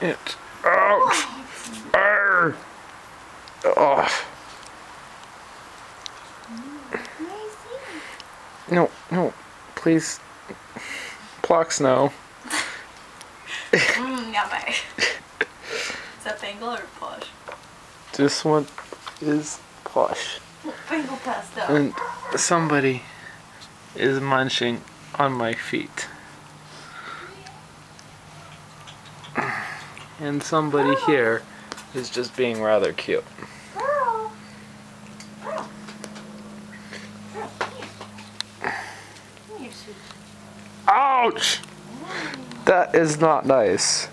It. Ouch. Arr. Oh. No, no. Please. Plucks no. Mm, yummy. Is that Bengal or Posh? This one is plush. Bengal pesto. And somebody is munching on my feet. and somebody here is just being rather cute. Ouch! That is not nice.